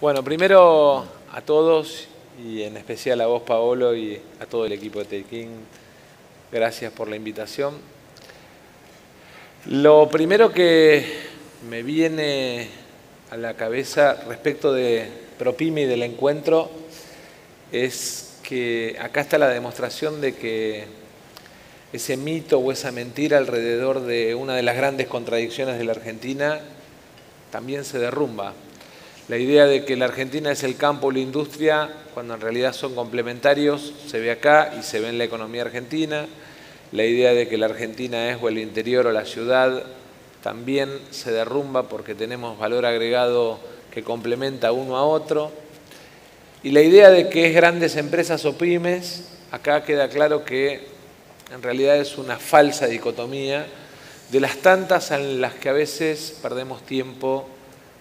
Bueno, primero a todos y en especial a vos, Paolo, y a todo el equipo de Tekin, gracias por la invitación. Lo primero que me viene a la cabeza respecto de Propime y del encuentro es que acá está la demostración de que ese mito o esa mentira alrededor de una de las grandes contradicciones de la Argentina también se derrumba la idea de que la Argentina es el campo la industria, cuando en realidad son complementarios, se ve acá y se ve en la economía argentina. La idea de que la Argentina es o el interior o la ciudad también se derrumba porque tenemos valor agregado que complementa uno a otro. Y la idea de que es grandes empresas o pymes, acá queda claro que en realidad es una falsa dicotomía de las tantas en las que a veces perdemos tiempo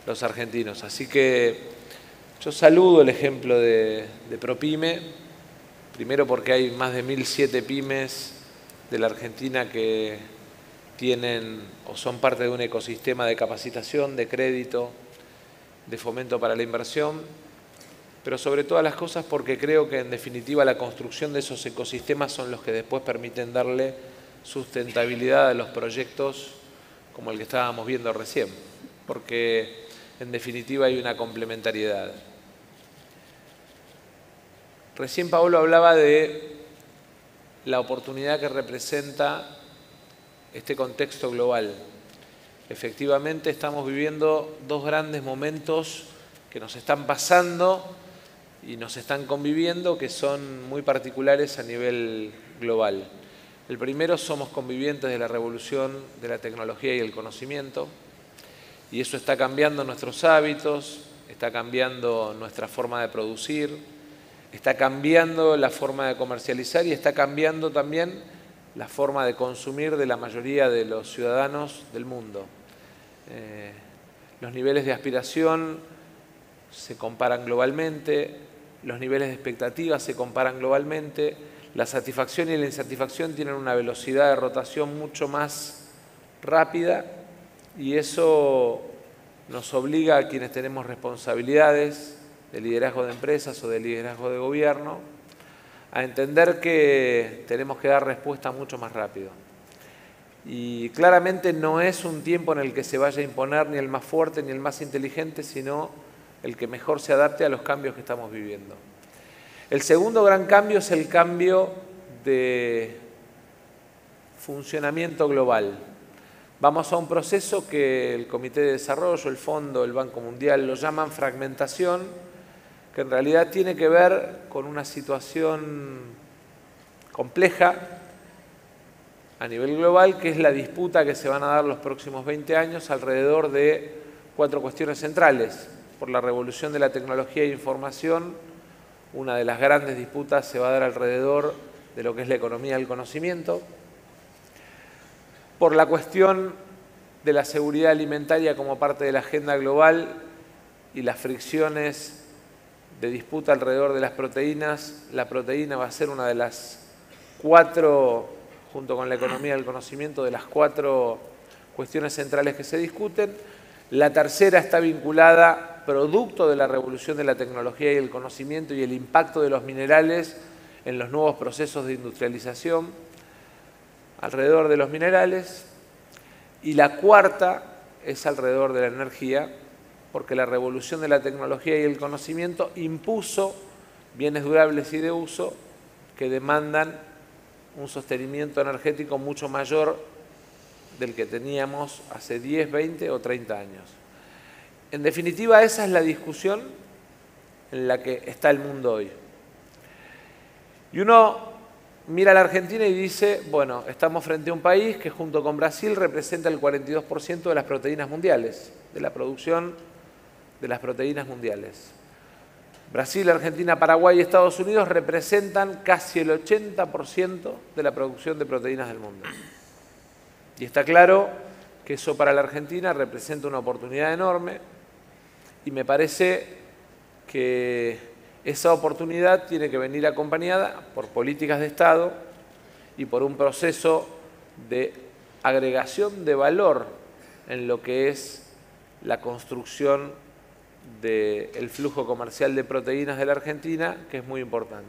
los argentinos. Así que yo saludo el ejemplo de, ProPyme, primero porque hay más de 1.007 pymes de la Argentina que tienen o son parte de un ecosistema de capacitación, de crédito, de fomento para la inversión, pero sobre todas las cosas porque creo que en definitiva la construcción de esos ecosistemas son los que después permiten darle sustentabilidad a los proyectos como el que estábamos viendo recién. Porque en definitiva hay una complementariedad. Recién Pablo hablaba de la oportunidad que representa este contexto global. Efectivamente estamos viviendo dos grandes momentos que nos están pasando y nos están conviviendo que son muy particulares a nivel global. El primero somos convivientes de la revolución de la tecnología y el conocimiento, y eso está cambiando nuestros hábitos, está cambiando nuestra forma de producir, está cambiando la forma de comercializar y está cambiando también la forma de consumir de la mayoría de los ciudadanos del mundo. Eh, los niveles de aspiración se comparan globalmente, los niveles de expectativas se comparan globalmente, la satisfacción y la insatisfacción tienen una velocidad de rotación mucho más rápida y eso nos obliga a quienes tenemos responsabilidades de liderazgo de empresas o de liderazgo de gobierno a entender que tenemos que dar respuesta mucho más rápido. Y claramente no es un tiempo en el que se vaya a imponer ni el más fuerte ni el más inteligente, sino el que mejor se adapte a los cambios que estamos viviendo. El segundo gran cambio es el cambio de funcionamiento global. Vamos a un proceso que el Comité de Desarrollo, el Fondo, el Banco Mundial lo llaman fragmentación, que en realidad tiene que ver con una situación compleja a nivel global, que es la disputa que se van a dar los próximos 20 años alrededor de cuatro cuestiones centrales. Por la revolución de la tecnología e información, una de las grandes disputas se va a dar alrededor de lo que es la economía del conocimiento, por la cuestión de la seguridad alimentaria como parte de la agenda global y las fricciones de disputa alrededor de las proteínas, la proteína va a ser una de las cuatro, junto con la economía del conocimiento, de las cuatro cuestiones centrales que se discuten. La tercera está vinculada, producto de la revolución de la tecnología y el conocimiento y el impacto de los minerales en los nuevos procesos de industrialización alrededor de los minerales y la cuarta es alrededor de la energía, porque la revolución de la tecnología y el conocimiento impuso bienes durables y de uso que demandan un sostenimiento energético mucho mayor del que teníamos hace 10, 20 o 30 años. En definitiva, esa es la discusión en la que está el mundo hoy. Y uno mira a la Argentina y dice, bueno, estamos frente a un país que junto con Brasil representa el 42% de las proteínas mundiales, de la producción de las proteínas mundiales. Brasil, Argentina, Paraguay y Estados Unidos representan casi el 80% de la producción de proteínas del mundo. Y está claro que eso para la Argentina representa una oportunidad enorme y me parece que esa oportunidad tiene que venir acompañada por políticas de Estado y por un proceso de agregación de valor en lo que es la construcción del flujo comercial de proteínas de la Argentina, que es muy importante.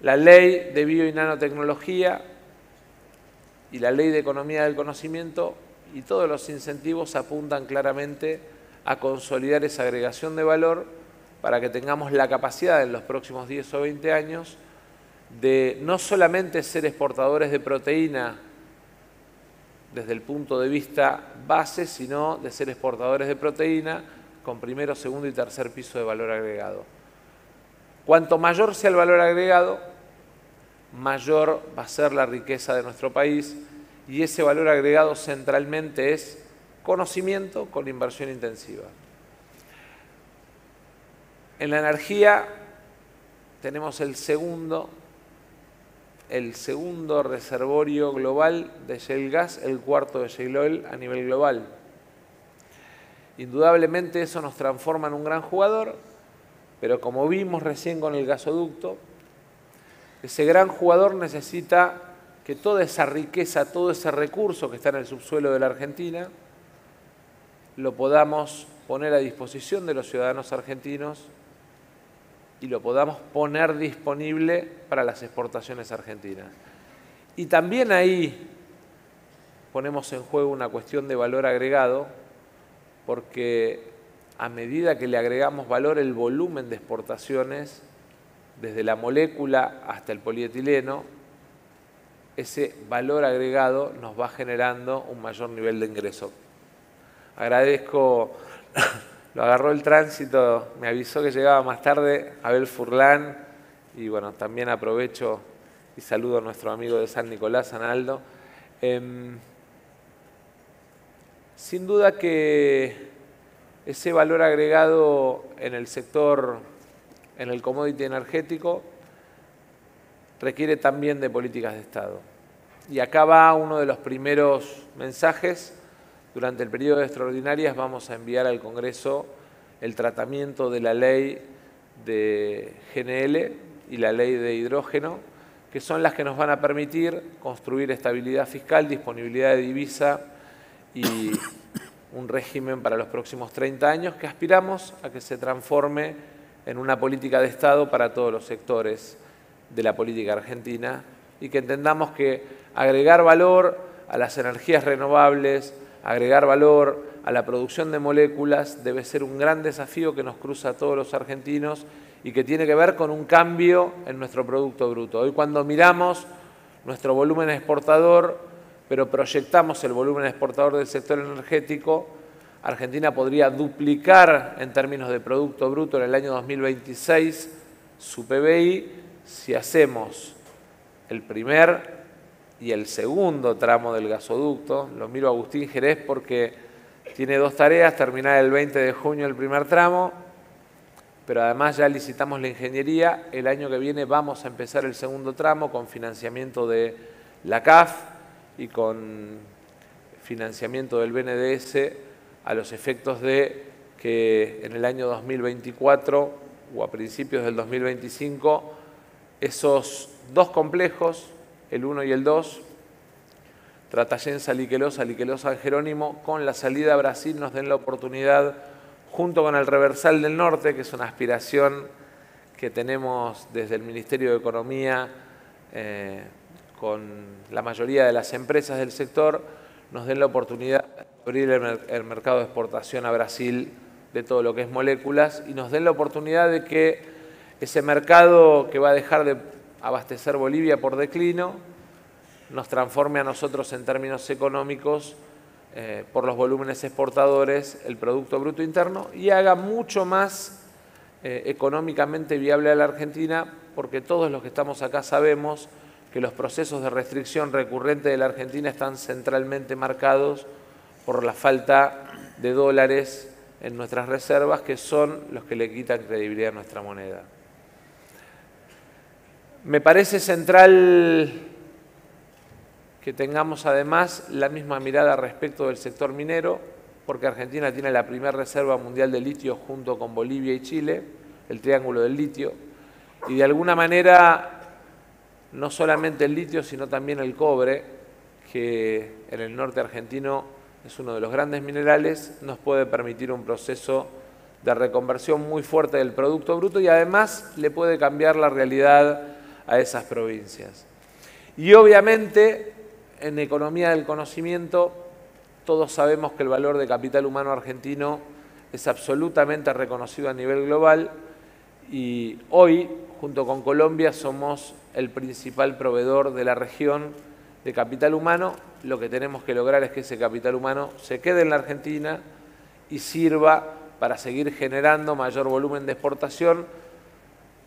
La ley de bio y nanotecnología y la ley de economía del conocimiento y todos los incentivos apuntan claramente a consolidar esa agregación de valor para que tengamos la capacidad en los próximos 10 o 20 años de no solamente ser exportadores de proteína desde el punto de vista base, sino de ser exportadores de proteína con primero, segundo y tercer piso de valor agregado. Cuanto mayor sea el valor agregado, mayor va a ser la riqueza de nuestro país y ese valor agregado centralmente es conocimiento con inversión intensiva. En la energía tenemos el segundo el segundo reservorio global de shale gas, el cuarto de shale oil a nivel global. Indudablemente eso nos transforma en un gran jugador, pero como vimos recién con el gasoducto, ese gran jugador necesita que toda esa riqueza, todo ese recurso que está en el subsuelo de la Argentina, lo podamos poner a disposición de los ciudadanos argentinos y lo podamos poner disponible para las exportaciones argentinas. Y también ahí ponemos en juego una cuestión de valor agregado, porque a medida que le agregamos valor, el volumen de exportaciones, desde la molécula hasta el polietileno, ese valor agregado nos va generando un mayor nivel de ingreso. Agradezco lo agarró el tránsito, me avisó que llegaba más tarde Abel Furlán y bueno, también aprovecho y saludo a nuestro amigo de San Nicolás, Analdo. Em, sin duda que ese valor agregado en el sector, en el commodity energético, requiere también de políticas de Estado. Y acá va uno de los primeros mensajes durante el periodo de extraordinarias vamos a enviar al Congreso el tratamiento de la ley de GNL y la ley de hidrógeno, que son las que nos van a permitir construir estabilidad fiscal, disponibilidad de divisa y un régimen para los próximos 30 años que aspiramos a que se transforme en una política de Estado para todos los sectores de la política argentina y que entendamos que agregar valor a las energías renovables, agregar valor a la producción de moléculas debe ser un gran desafío que nos cruza a todos los argentinos y que tiene que ver con un cambio en nuestro Producto Bruto. Hoy cuando miramos nuestro volumen exportador, pero proyectamos el volumen exportador del sector energético, Argentina podría duplicar en términos de Producto Bruto en el año 2026 su PBI si hacemos el primer y el segundo tramo del gasoducto. Lo miro Agustín Jerez porque tiene dos tareas, terminar el 20 de junio el primer tramo, pero además ya licitamos la ingeniería. El año que viene vamos a empezar el segundo tramo con financiamiento de la CAF y con financiamiento del BNDS a los efectos de que en el año 2024 o a principios del 2025 esos dos complejos, el 1 y el 2, Tratayensa, Liquelosa, Liquelosa Jerónimo, con la salida a Brasil nos den la oportunidad, junto con el Reversal del Norte, que es una aspiración que tenemos desde el Ministerio de Economía eh, con la mayoría de las empresas del sector, nos den la oportunidad de abrir el mercado de exportación a Brasil de todo lo que es moléculas y nos den la oportunidad de que ese mercado que va a dejar de abastecer Bolivia por declino, nos transforme a nosotros en términos económicos eh, por los volúmenes exportadores el Producto Bruto Interno y haga mucho más eh, económicamente viable a la Argentina porque todos los que estamos acá sabemos que los procesos de restricción recurrente de la Argentina están centralmente marcados por la falta de dólares en nuestras reservas que son los que le quitan credibilidad a nuestra moneda. Me parece central que tengamos además la misma mirada respecto del sector minero, porque Argentina tiene la primera reserva mundial de litio junto con Bolivia y Chile, el triángulo del litio, y de alguna manera no solamente el litio, sino también el cobre, que en el norte argentino es uno de los grandes minerales, nos puede permitir un proceso de reconversión muy fuerte del Producto Bruto y además le puede cambiar la realidad a esas provincias. Y obviamente en economía del conocimiento todos sabemos que el valor de capital humano argentino es absolutamente reconocido a nivel global y hoy, junto con Colombia, somos el principal proveedor de la región de capital humano. Lo que tenemos que lograr es que ese capital humano se quede en la Argentina y sirva para seguir generando mayor volumen de exportación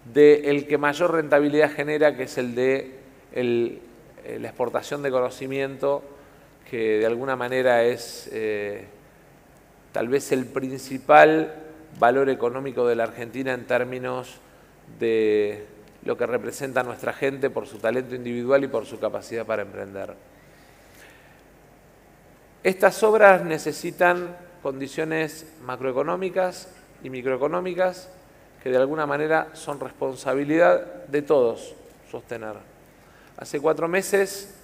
del que mayor rentabilidad genera, que es el de la exportación de conocimiento, que de alguna manera es eh, tal vez el principal valor económico de la Argentina en términos de lo que representa nuestra gente por su talento individual y por su capacidad para emprender. Estas obras necesitan condiciones macroeconómicas y microeconómicas que de alguna manera son responsabilidad de todos sostener. Hace cuatro meses,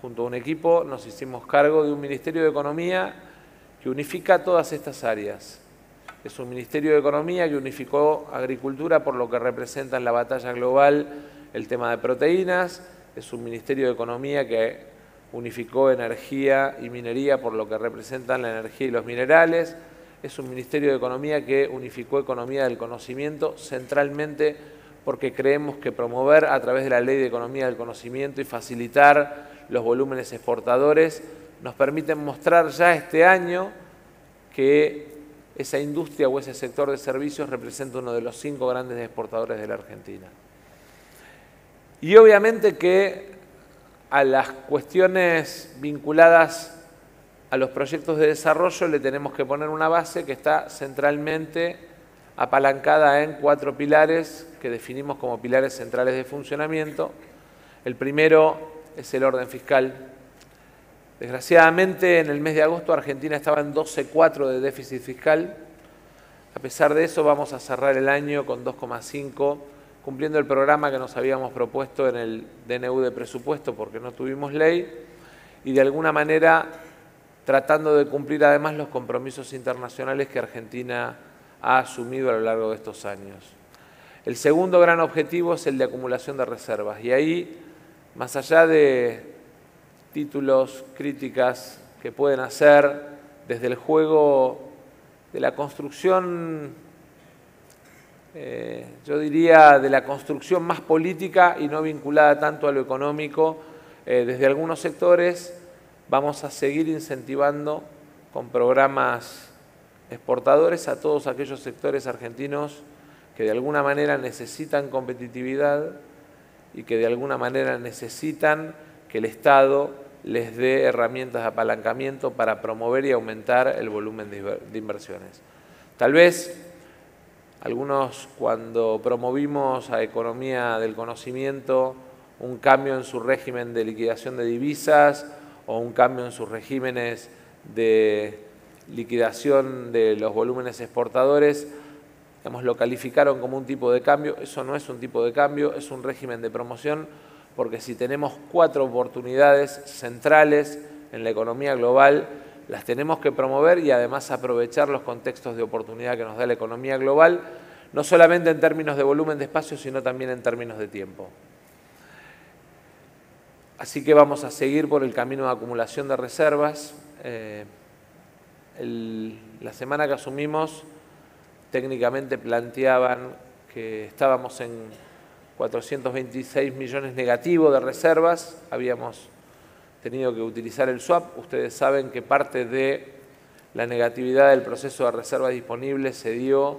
junto a un equipo, nos hicimos cargo de un Ministerio de Economía que unifica todas estas áreas. Es un Ministerio de Economía que unificó agricultura por lo que representa en la batalla global el tema de proteínas. Es un Ministerio de Economía que unificó energía y minería por lo que representan la energía y los minerales. Es un Ministerio de Economía que unificó economía del conocimiento centralmente porque creemos que promover a través de la Ley de Economía del Conocimiento y facilitar los volúmenes exportadores nos permiten mostrar ya este año que esa industria o ese sector de servicios representa uno de los cinco grandes exportadores de la Argentina. Y obviamente que a las cuestiones vinculadas a los proyectos de desarrollo le tenemos que poner una base que está centralmente apalancada en cuatro pilares que definimos como pilares centrales de funcionamiento. El primero es el orden fiscal. Desgraciadamente, en el mes de agosto Argentina estaba en 12,4 de déficit fiscal. A pesar de eso, vamos a cerrar el año con 2,5, cumpliendo el programa que nos habíamos propuesto en el DNU de presupuesto porque no tuvimos ley y de alguna manera tratando de cumplir además los compromisos internacionales que Argentina ha asumido a lo largo de estos años. El segundo gran objetivo es el de acumulación de reservas y ahí, más allá de títulos, críticas que pueden hacer desde el juego de la construcción, eh, yo diría, de la construcción más política y no vinculada tanto a lo económico, eh, desde algunos sectores vamos a seguir incentivando con programas exportadores a todos aquellos sectores argentinos que de alguna manera necesitan competitividad y que de alguna manera necesitan que el Estado les dé herramientas de apalancamiento para promover y aumentar el volumen de inversiones. Tal vez algunos cuando promovimos a economía del conocimiento un cambio en su régimen de liquidación de divisas o un cambio en sus regímenes de liquidación de los volúmenes exportadores, lo calificaron como un tipo de cambio. Eso no es un tipo de cambio, es un régimen de promoción, porque si tenemos cuatro oportunidades centrales en la economía global, las tenemos que promover y además aprovechar los contextos de oportunidad que nos da la economía global, no solamente en términos de volumen de espacio, sino también en términos de tiempo. Así que vamos a seguir por el camino de acumulación de reservas. Eh, la semana que asumimos, técnicamente planteaban que estábamos en 426 millones negativos de reservas, habíamos tenido que utilizar el swap. Ustedes saben que parte de la negatividad del proceso de reservas disponibles se dio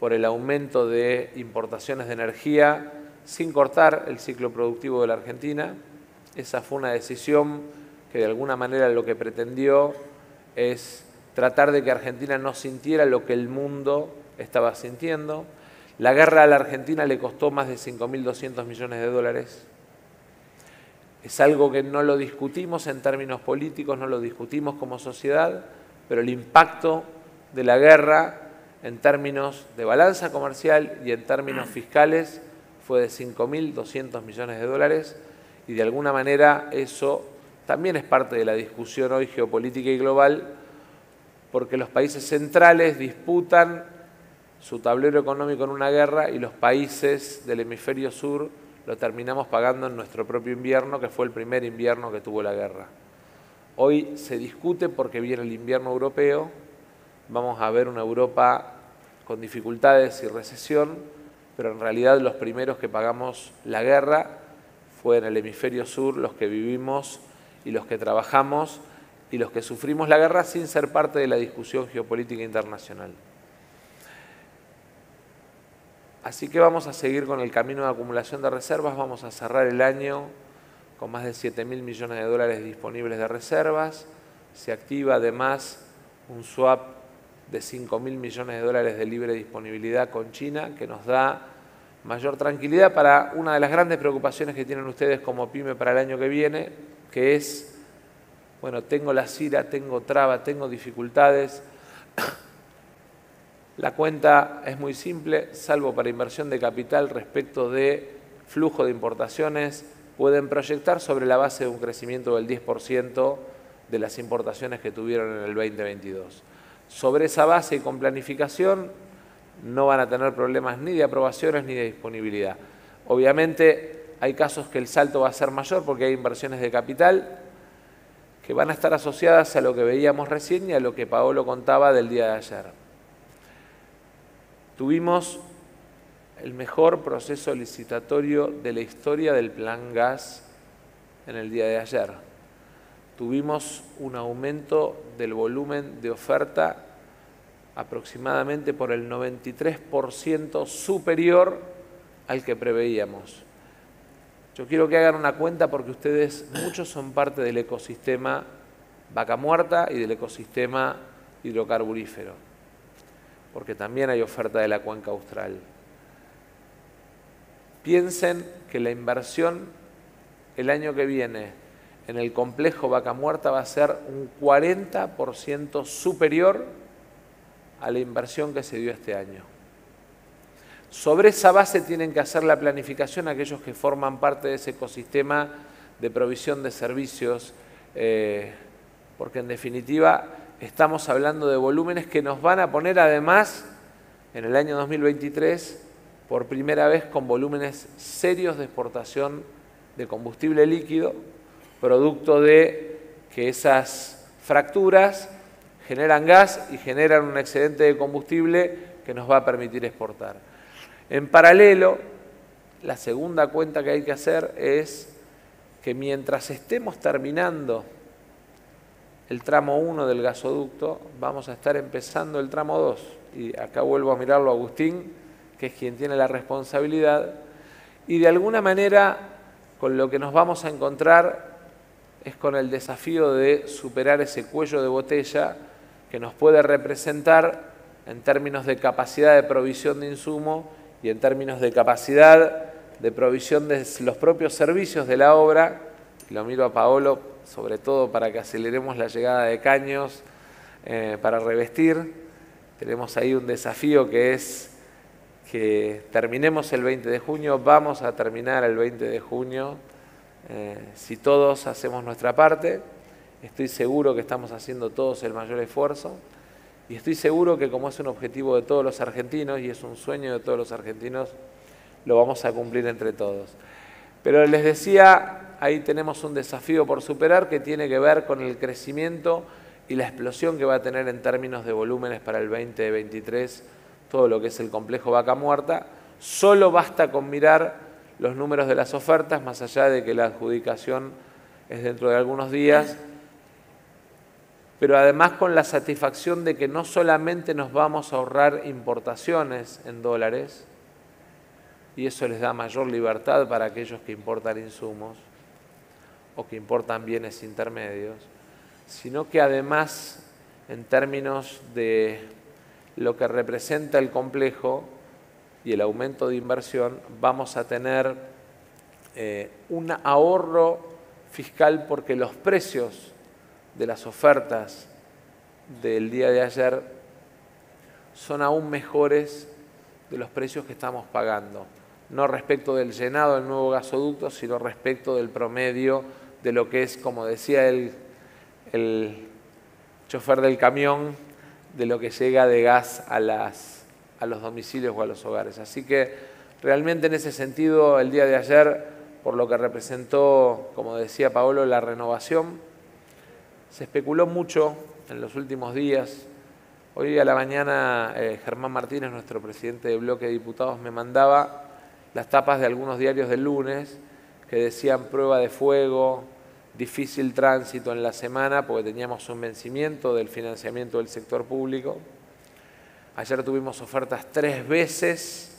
por el aumento de importaciones de energía sin cortar el ciclo productivo de la Argentina. Esa fue una decisión que de alguna manera lo que pretendió es tratar de que Argentina no sintiera lo que el mundo estaba sintiendo. La guerra a la Argentina le costó más de 5.200 millones de dólares. Es algo que no lo discutimos en términos políticos, no lo discutimos como sociedad, pero el impacto de la guerra en términos de balanza comercial y en términos fiscales fue de 5.200 millones de dólares y de alguna manera eso también es parte de la discusión hoy geopolítica y global porque los países centrales disputan su tablero económico en una guerra y los países del hemisferio sur lo terminamos pagando en nuestro propio invierno, que fue el primer invierno que tuvo la guerra. Hoy se discute porque viene el invierno europeo, vamos a ver una Europa con dificultades y recesión, pero en realidad los primeros que pagamos la guerra fue en el hemisferio sur, los que vivimos y los que trabajamos y los que sufrimos la guerra sin ser parte de la discusión geopolítica internacional. Así que vamos a seguir con el camino de acumulación de reservas, vamos a cerrar el año con más de 7 mil millones de dólares disponibles de reservas, se activa además un swap de 5 mil millones de dólares de libre disponibilidad con China que nos da mayor tranquilidad para una de las grandes preocupaciones que tienen ustedes como pyme para el año que viene, que es, bueno, tengo la CIRA, tengo traba, tengo dificultades. La cuenta es muy simple, salvo para inversión de capital respecto de flujo de importaciones, pueden proyectar sobre la base de un crecimiento del 10% de las importaciones que tuvieron en el 2022. Sobre esa base y con planificación no van a tener problemas ni de aprobaciones ni de disponibilidad. Obviamente hay casos que el salto va a ser mayor porque hay inversiones de capital que van a estar asociadas a lo que veíamos recién y a lo que Paolo contaba del día de ayer. Tuvimos el mejor proceso licitatorio de la historia del plan gas en el día de ayer. Tuvimos un aumento del volumen de oferta aproximadamente por el 93% superior al que preveíamos. Yo quiero que hagan una cuenta porque ustedes, muchos son parte del ecosistema vaca muerta y del ecosistema hidrocarburífero, porque también hay oferta de la cuenca austral. Piensen que la inversión el año que viene en el complejo vaca muerta va a ser un 40% superior a la inversión que se dio este año. Sobre esa base tienen que hacer la planificación aquellos que forman parte de ese ecosistema de provisión de servicios, eh, porque en definitiva estamos hablando de volúmenes que nos van a poner además en el año 2023 por primera vez con volúmenes serios de exportación de combustible líquido, producto de que esas fracturas generan gas y generan un excedente de combustible que nos va a permitir exportar. En paralelo, la segunda cuenta que hay que hacer es que mientras estemos terminando el tramo 1 del gasoducto, vamos a estar empezando el tramo 2. Y acá vuelvo a mirarlo a Agustín, que es quien tiene la responsabilidad. Y de alguna manera, con lo que nos vamos a encontrar es con el desafío de superar ese cuello de botella que nos puede representar en términos de capacidad de provisión de insumo y en términos de capacidad de provisión de los propios servicios de la obra. Lo miro a Paolo, sobre todo para que aceleremos la llegada de caños eh, para revestir. Tenemos ahí un desafío que es que terminemos el 20 de junio, vamos a terminar el 20 de junio, eh, si todos hacemos nuestra parte. Estoy seguro que estamos haciendo todos el mayor esfuerzo y estoy seguro que como es un objetivo de todos los argentinos y es un sueño de todos los argentinos, lo vamos a cumplir entre todos. Pero les decía, ahí tenemos un desafío por superar que tiene que ver con el crecimiento y la explosión que va a tener en términos de volúmenes para el 2023 todo lo que es el complejo vaca muerta. Solo basta con mirar los números de las ofertas, más allá de que la adjudicación es dentro de algunos días pero además con la satisfacción de que no solamente nos vamos a ahorrar importaciones en dólares, y eso les da mayor libertad para aquellos que importan insumos o que importan bienes intermedios, sino que además en términos de lo que representa el complejo y el aumento de inversión, vamos a tener eh, un ahorro fiscal porque los precios de las ofertas del día de ayer son aún mejores de los precios que estamos pagando, no respecto del llenado del nuevo gasoducto, sino respecto del promedio de lo que es, como decía el, el chofer del camión, de lo que llega de gas a, las, a los domicilios o a los hogares. Así que realmente en ese sentido el día de ayer, por lo que representó, como decía Paolo, la renovación, se especuló mucho en los últimos días. Hoy a la mañana eh, Germán Martínez, nuestro presidente de bloque de diputados, me mandaba las tapas de algunos diarios del lunes que decían prueba de fuego, difícil tránsito en la semana porque teníamos un vencimiento del financiamiento del sector público. Ayer tuvimos ofertas tres veces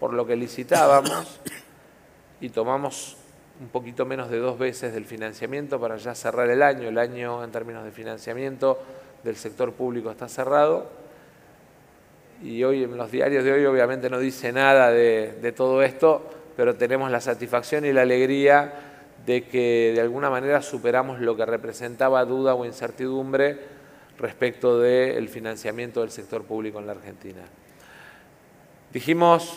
por lo que licitábamos y tomamos un poquito menos de dos veces del financiamiento para ya cerrar el año. El año en términos de financiamiento del sector público está cerrado. Y hoy en los diarios de hoy obviamente no dice nada de, todo esto, pero tenemos la satisfacción y la alegría de que de alguna manera superamos lo que representaba duda o incertidumbre respecto del financiamiento del sector público en la Argentina. Dijimos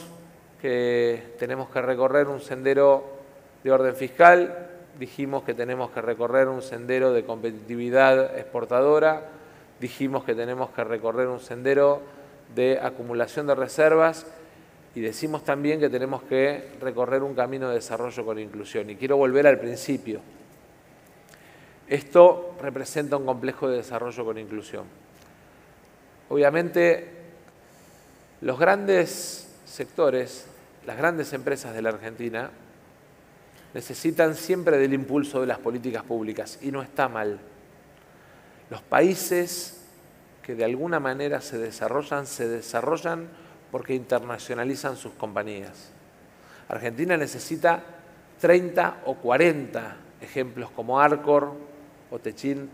que tenemos que recorrer un sendero de orden fiscal, dijimos que tenemos que recorrer un sendero de competitividad exportadora, dijimos que tenemos que recorrer un sendero de acumulación de reservas y decimos también que tenemos que recorrer un camino de desarrollo con inclusión. Y quiero volver al principio. Esto representa un complejo de desarrollo con inclusión. Obviamente, los grandes sectores, las grandes empresas de la Argentina, necesitan siempre del impulso de las políticas públicas y no está mal. Los países que de alguna manera se desarrollan, se desarrollan porque internacionalizan sus compañías. Argentina necesita 30 o 40 ejemplos como Arcor o Techint,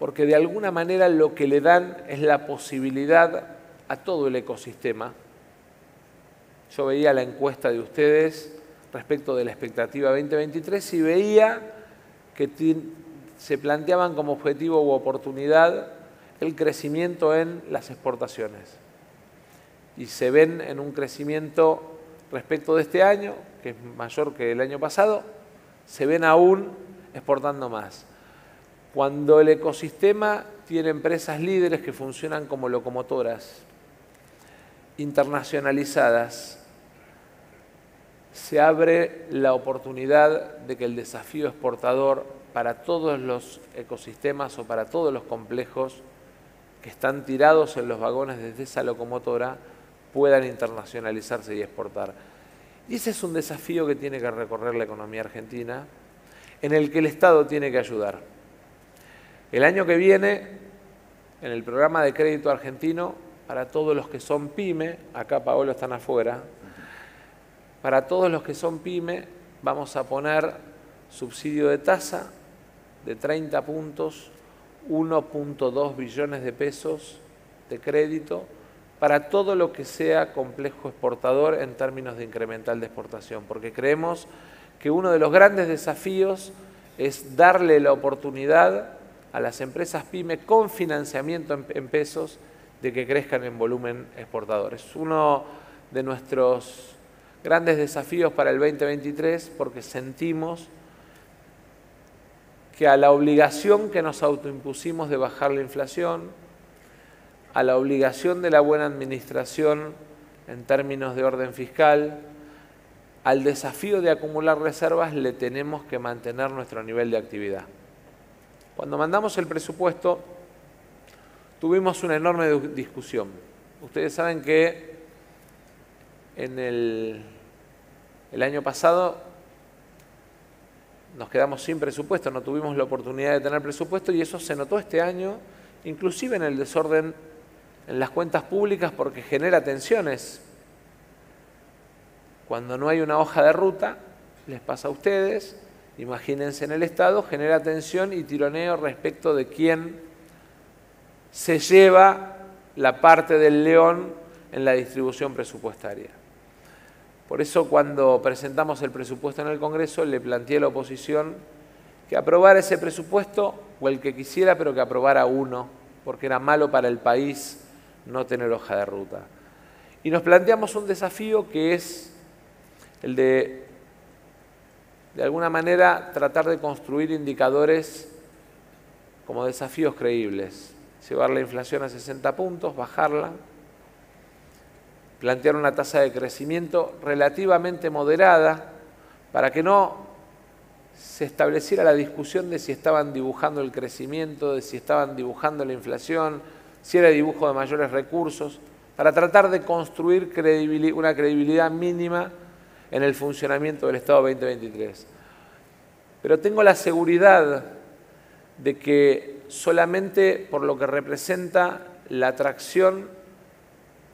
porque de alguna manera lo que le dan es la posibilidad a todo el ecosistema. Yo veía la encuesta de ustedes respecto de la expectativa 2023 y veía que se planteaban como objetivo u oportunidad el crecimiento en las exportaciones y se ven en un crecimiento respecto de este año, que es mayor que el año pasado, se ven aún exportando más. Cuando el ecosistema tiene empresas líderes que funcionan como locomotoras internacionalizadas, se abre la oportunidad de que el desafío exportador para todos los ecosistemas o para todos los complejos que están tirados en los vagones desde esa locomotora puedan internacionalizarse y exportar. Y ese es un desafío que tiene que recorrer la economía argentina, en el que el Estado tiene que ayudar. El año que viene, en el programa de crédito argentino, para todos los que son pyme, acá Paolo están afuera, para todos los que son pyme vamos a poner subsidio de tasa de 30 puntos, 1.2 billones de pesos de crédito para todo lo que sea complejo exportador en términos de incremental de exportación, porque creemos que uno de los grandes desafíos es darle la oportunidad a las empresas pyme con financiamiento en, pesos de que crezcan en volumen exportador. Es uno de nuestros grandes desafíos para el 2023 porque sentimos que a la obligación que nos autoimpusimos de bajar la inflación, a la obligación de la buena administración en términos de orden fiscal, al desafío de acumular reservas le tenemos que mantener nuestro nivel de actividad. Cuando mandamos el presupuesto tuvimos una enorme discusión. Ustedes saben que en el, año pasado nos quedamos sin presupuesto, no tuvimos la oportunidad de tener presupuesto y eso se notó este año, inclusive en el desorden en las cuentas públicas porque genera tensiones. Cuando no hay una hoja de ruta, les pasa a ustedes, imagínense en el Estado, genera tensión y tironeo respecto de quién se lleva la parte del león en la distribución presupuestaria. Por eso cuando presentamos el presupuesto en el Congreso le planteé a la oposición que aprobara ese presupuesto o el que quisiera, pero que aprobara uno, porque era malo para el país no tener hoja de ruta. Y nos planteamos un desafío que es el de, de alguna manera, tratar de construir indicadores como desafíos creíbles. llevar la inflación a 60 puntos, bajarla, plantear una tasa de crecimiento relativamente moderada para que no se estableciera la discusión de si estaban dibujando el crecimiento, de si estaban dibujando la inflación, si era dibujo de mayores recursos, para tratar de construir una credibilidad mínima en el funcionamiento del Estado 2023. Pero tengo la seguridad de que solamente por lo que representa la atracción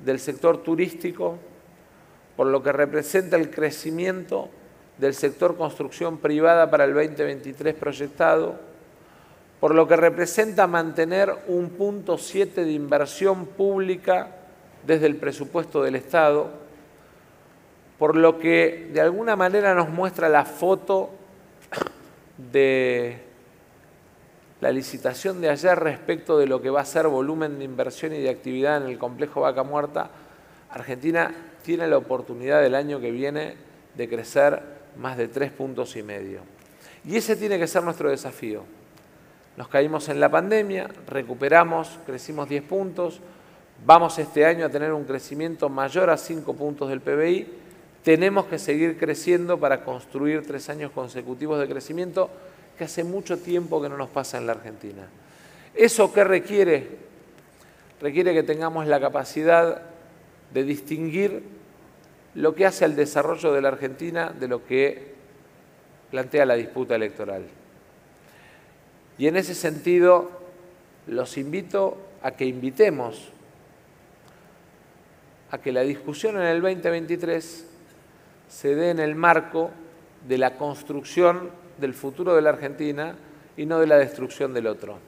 del sector turístico, por lo que representa el crecimiento del sector construcción privada para el 2023 proyectado, por lo que representa mantener un punto 7 de inversión pública desde el presupuesto del Estado, por lo que de alguna manera nos muestra la foto de la licitación de ayer respecto de lo que va a ser volumen de inversión y de actividad en el complejo Vaca Muerta, Argentina tiene la oportunidad del año que viene de crecer más de tres puntos y medio. Y ese tiene que ser nuestro desafío. Nos caímos en la pandemia, recuperamos, crecimos 10 puntos, vamos este año a tener un crecimiento mayor a 5 puntos del PBI, tenemos que seguir creciendo para construir tres años consecutivos de crecimiento que hace mucho tiempo que no nos pasa en la Argentina. ¿Eso qué requiere? Requiere que tengamos la capacidad de distinguir lo que hace al desarrollo de la Argentina de lo que plantea la disputa electoral. Y en ese sentido, los invito a que invitemos a que la discusión en el 2023 se dé en el marco de la construcción del futuro de la Argentina y no de la destrucción del otro.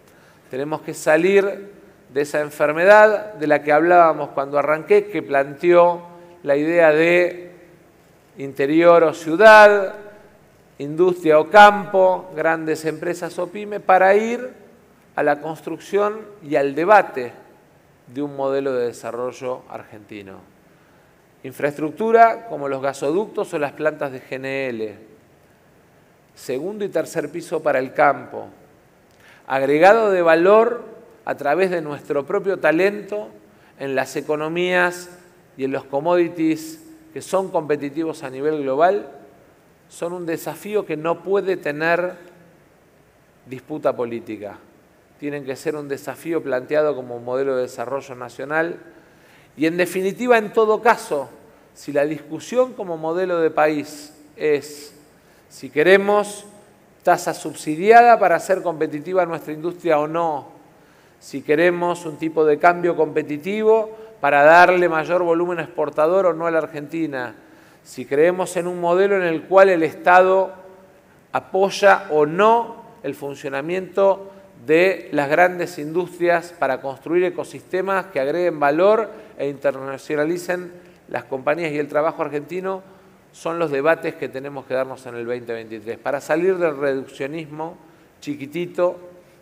Tenemos que salir de esa enfermedad de la que hablábamos cuando arranqué, que planteó la idea de interior o ciudad, industria o campo, grandes empresas o pyme, para ir a la construcción y al debate de un modelo de desarrollo argentino. Infraestructura como los gasoductos o las plantas de GNL, segundo y tercer piso para el campo, agregado de valor a través de nuestro propio talento en las economías y en los commodities que son competitivos a nivel global, son un desafío que no puede tener disputa política. Tienen que ser un desafío planteado como un modelo de desarrollo nacional y en definitiva, en todo caso, si la discusión como modelo de país es si queremos tasa subsidiada para hacer competitiva nuestra industria o no, si queremos un tipo de cambio competitivo para darle mayor volumen exportador o no a la Argentina, si creemos en un modelo en el cual el Estado apoya o no el funcionamiento de las grandes industrias para construir ecosistemas que agreguen valor e internacionalicen las compañías y el trabajo argentino, son los debates que tenemos que darnos en el 2023, para salir del reduccionismo chiquitito,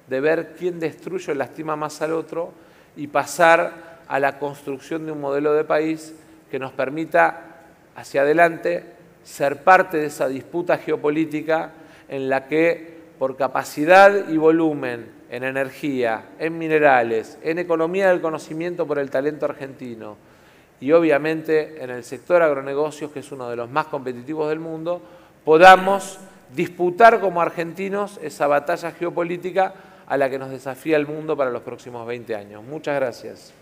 de ver quién destruye o lastima más al otro y pasar a la construcción de un modelo de país que nos permita hacia adelante ser parte de esa disputa geopolítica en la que por capacidad y volumen en energía, en minerales, en economía del conocimiento por el talento argentino, y obviamente en el sector agronegocios, que es uno de los más competitivos del mundo, podamos disputar como argentinos esa batalla geopolítica a la que nos desafía el mundo para los próximos 20 años. Muchas gracias.